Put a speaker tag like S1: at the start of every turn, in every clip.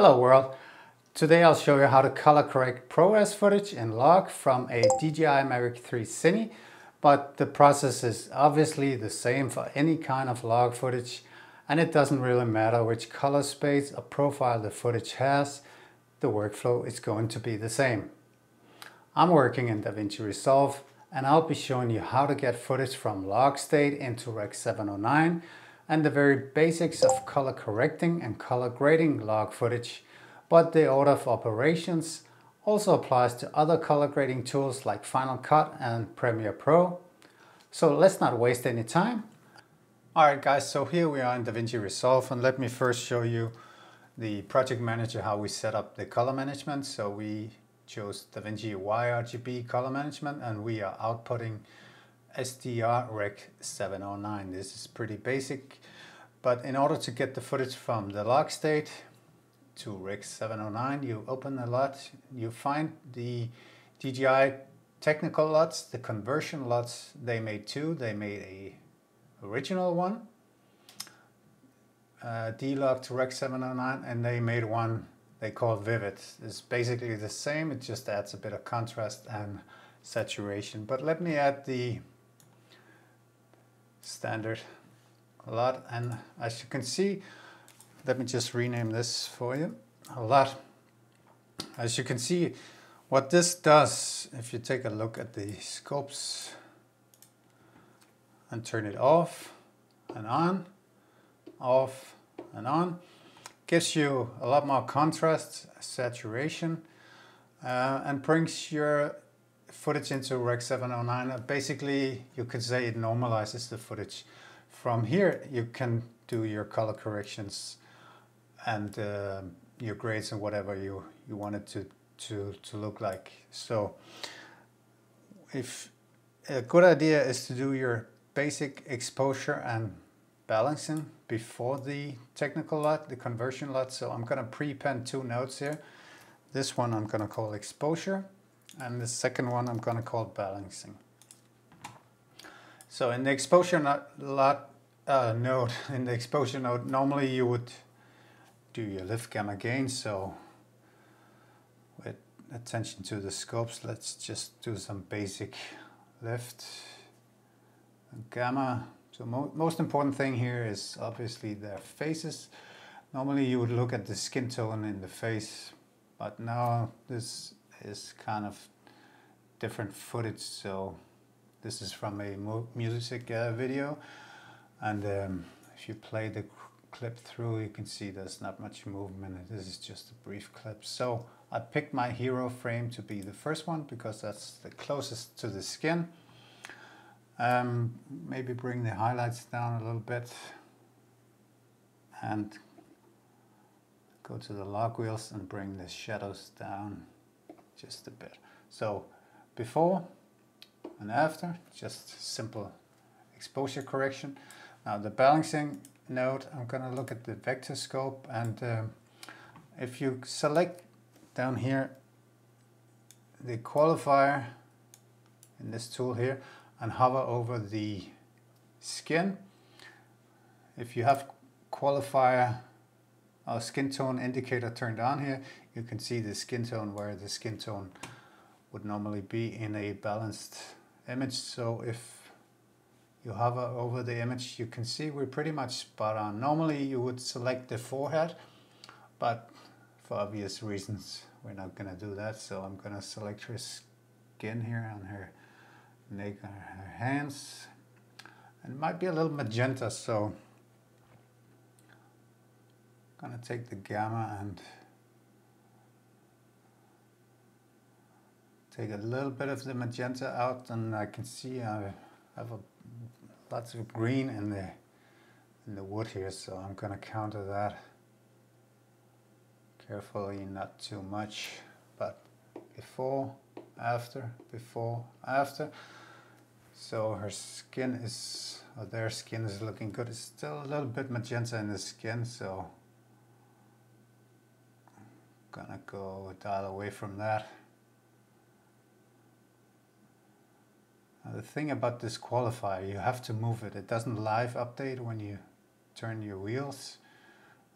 S1: Hello world! Today I'll show you how to color correct ProRes footage in log from a DJI Mavic 3 Cine but the process is obviously the same for any kind of log footage and it doesn't really matter which color space or profile the footage has, the workflow is going to be the same. I'm working in DaVinci Resolve and I'll be showing you how to get footage from log state into Rec 709 and the very basics of color correcting and color grading log footage, but the order of operations also applies to other color grading tools like Final Cut and Premiere Pro. So let's not waste any time. Alright guys, so here we are in DaVinci Resolve and let me first show you the project manager, how we set up the color management. So we chose DaVinci YRGB color management and we are outputting SDR Rec 709. This is pretty basic, but in order to get the footage from the log state to Rec 709, you open the LUT, you find the DJI technical LUTs, the conversion LUTs, they made two. They made a original one, uh, D-Log to Rec 709, and they made one they call Vivid. It's basically the same, it just adds a bit of contrast and saturation. But let me add the standard a lot. And as you can see let me just rename this for you. A lot. As you can see what this does if you take a look at the scopes and turn it off and on off and on gives you a lot more contrast saturation uh, and brings your footage into Rec 709. Basically, you could say it normalizes the footage. From here, you can do your color corrections and uh, your grades and whatever you, you want it to, to, to look like. So if a good idea is to do your basic exposure and balancing before the technical LUT, the conversion LUT. So I'm going to prepend two nodes here. This one I'm going to call exposure and the second one I'm going to call balancing. So in the exposure LUT uh, node, in the exposure node, normally you would do your lift gamma gain. So with attention to the scopes, let's just do some basic lift gamma. So mo most important thing here is obviously their faces. Normally you would look at the skin tone in the face, but now this is kind of different footage. So this is from a music uh, video. And um, if you play the clip through, you can see there's not much movement. This is just a brief clip. So I picked my hero frame to be the first one because that's the closest to the skin. Um, maybe bring the highlights down a little bit and go to the log wheels and bring the shadows down just a bit. So before and after, just simple exposure correction. Now the balancing node, I'm going to look at the vector scope and um, if you select down here the qualifier in this tool here and hover over the skin, if you have qualifier our skin tone indicator turned on here, you can see the skin tone where the skin tone would normally be in a balanced image. So if you hover over the image, you can see we're pretty much spot on. Normally you would select the forehead, but for obvious reasons, we're not gonna do that. So I'm gonna select her skin here on her neck, her hands. And it might be a little magenta, so I'm gonna take the gamma and take a little bit of the magenta out and I can see I have a, lots of green in the in the wood here so I'm gonna counter that carefully not too much but before after before after so her skin is or their skin is looking good it's still a little bit magenta in the skin so gonna go dial away from that. The thing about this qualifier, you have to move it. It doesn't live update when you turn your wheels.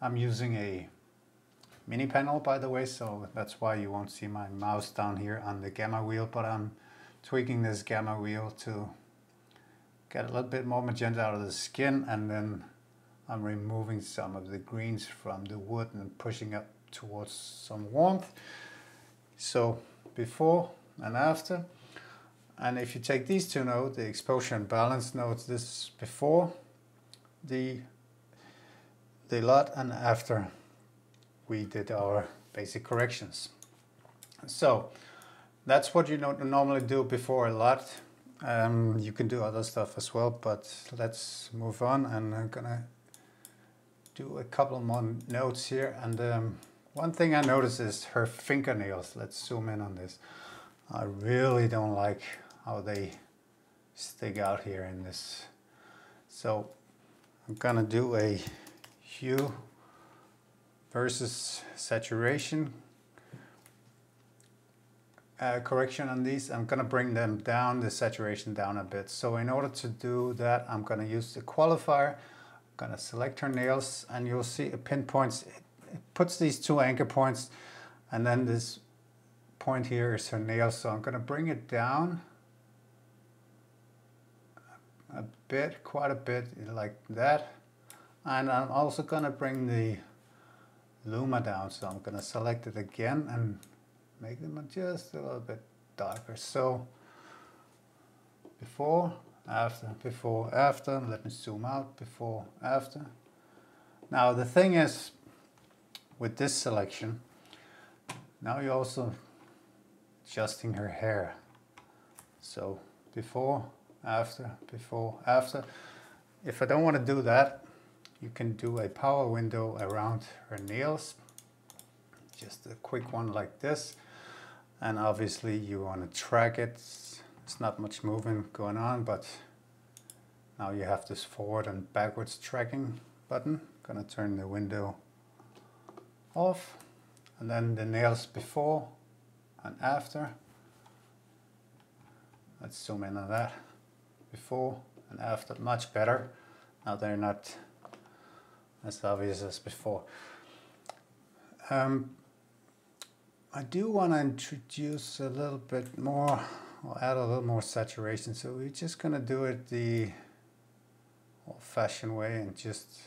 S1: I'm using a mini panel by the way, so that's why you won't see my mouse down here on the gamma wheel, but I'm tweaking this gamma wheel to get a little bit more magenta out of the skin and then I'm removing some of the greens from the wood and pushing up towards some warmth. So before and after. And if you take these two nodes, the exposure and balance nodes, this is before the, the LUT and after we did our basic corrections. So that's what you normally do before a LUT. Um, you can do other stuff as well, but let's move on and I'm gonna do a couple more nodes here. And um, one thing I noticed is her fingernails. Let's zoom in on this. I really don't like how they stick out here in this. So I'm gonna do a hue versus saturation uh, correction on these. I'm gonna bring them down, the saturation down a bit. So in order to do that, I'm gonna use the qualifier. I'm gonna select her nails and you'll see it pinpoints, it puts these two anchor points and then this point here is her nail. So I'm gonna bring it down a bit, quite a bit like that. And I'm also gonna bring the Luma down. So I'm gonna select it again and make them just a little bit darker. So before, after, before, after, let me zoom out, before, after. Now the thing is, with this selection, now you're also adjusting her hair. So before, after, before, after. If I don't want to do that, you can do a power window around her nails. Just a quick one like this. And obviously you want to track it. It's not much movement going on, but now you have this forward and backwards tracking button. Gonna turn the window off. And then the nails before and after. Let's zoom in on that before and after much better. Now they're not as obvious as before. Um, I do want to introduce a little bit more, or add a little more saturation. So we're just going to do it the old-fashioned way and just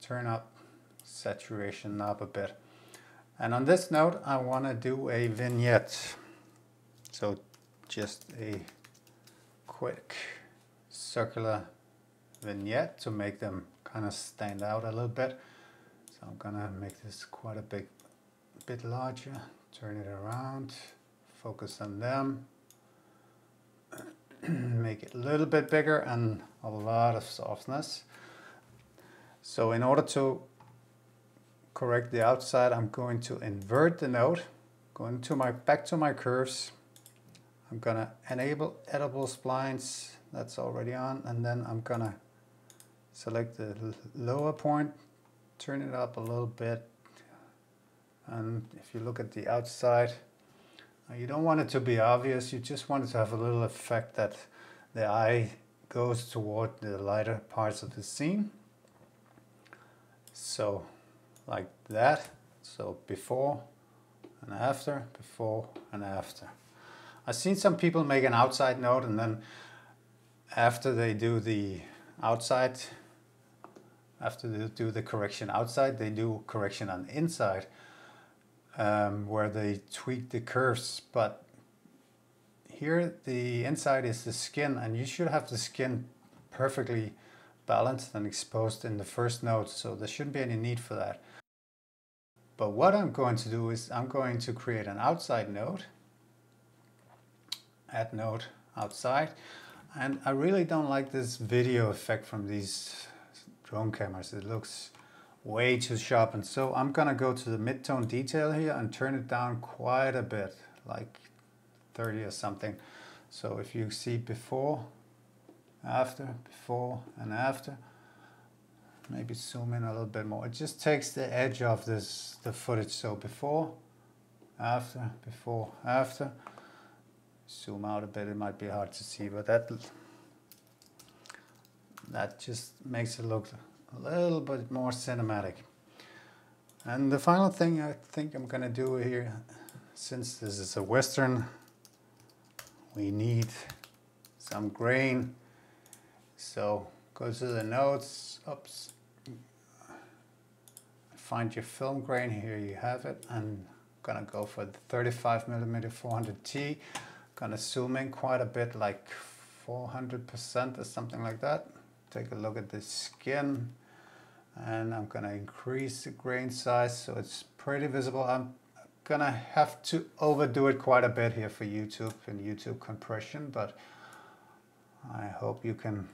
S1: turn up saturation knob a bit. And on this node, I want to do a vignette. So just a quick circular vignette to make them kind of stand out a little bit. So I'm gonna make this quite a big bit larger, turn it around, focus on them, make it a little bit bigger and a lot of softness. So in order to correct the outside, I'm going to invert the node, going to my back to my curves, I'm gonna enable editable splines, that's already on, and then I'm gonna select the lower point, turn it up a little bit, and if you look at the outside, uh, you don't want it to be obvious, you just want it to have a little effect that the eye goes toward the lighter parts of the scene. So, like that. So before and after, before and after. I've seen some people make an outside node and then after they do the outside, after they do the correction outside, they do correction on inside um, where they tweak the curves. But here the inside is the skin and you should have the skin perfectly balanced and exposed in the first node. So there shouldn't be any need for that. But what I'm going to do is I'm going to create an outside node add node outside. And I really don't like this video effect from these drone cameras. It looks way too sharp. And so I'm gonna go to the midtone detail here and turn it down quite a bit, like 30 or something. So if you see before, after, before and after, maybe zoom in a little bit more. It just takes the edge off this, the footage. So before, after, before, after zoom out a bit, it might be hard to see, but that that just makes it look a little bit more cinematic. And the final thing I think I'm gonna do here, since this is a Western, we need some grain. So go to the notes, oops, find your film grain, here you have it. I'm gonna go for the 35 millimeter 400T. Gonna zoom in quite a bit, like 400% or something like that. Take a look at the skin and I'm gonna increase the grain size so it's pretty visible. I'm gonna have to overdo it quite a bit here for YouTube and YouTube compression, but I hope you can,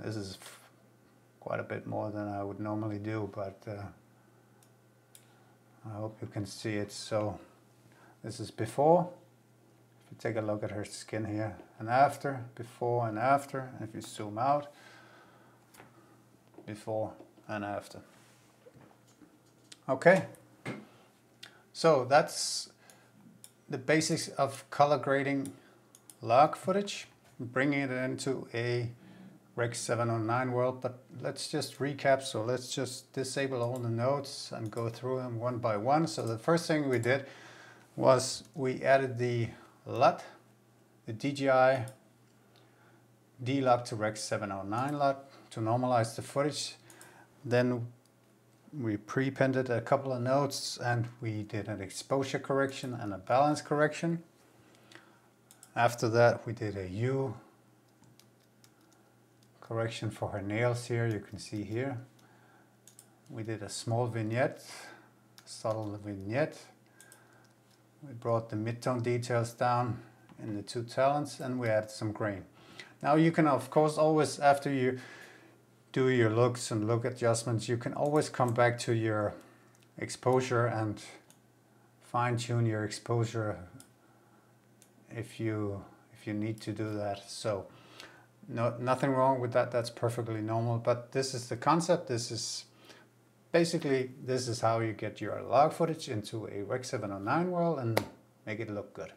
S1: this is quite a bit more than I would normally do, but uh, I hope you can see it. So this is before, if you take a look at her skin here and after, before and after, and if you zoom out, before and after. Okay, so that's the basics of color grading log footage, bringing it into a Rec 709 world, but let's just recap. So let's just disable all the nodes and go through them one by one. So the first thing we did was we added the LUT, the DJI D-Log to Rec 709 LUT to normalize the footage. Then we pre-appended a couple of nodes and we did an exposure correction and a balance correction. After that we did a hue correction for her nails here, you can see here. We did a small vignette, subtle vignette. We brought the midtone details down in the two talents and we added some grain. Now you can of course always, after you do your looks and look adjustments, you can always come back to your exposure and fine tune your exposure if you if you need to do that. So no, nothing wrong with that. That's perfectly normal. But this is the concept. This is basically this is how you get your log footage into a Rec 709 world and make it look good.